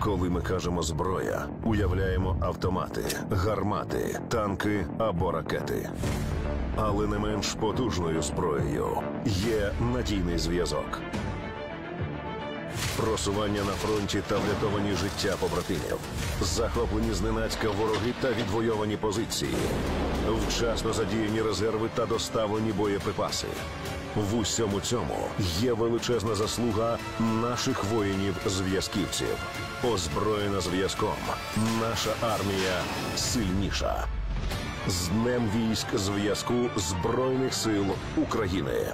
Коли ми кажемо зброя, уявляємо автомати, гармати, танки або ракети. Але не менш потужною зброєю є надійний зв'язок. Просування на фронті та врятовані життя побратимів, захоплені зненацька вороги та відвойовані позиції, вчасно задіяні резерви та доставлені боєприпаси. В усьому цьому є величезна заслуга наших воїнів-зв'язківців. Озброєна зв'язком. Наша армія сильніша. З Днем військ зв'язку Збройних сил України.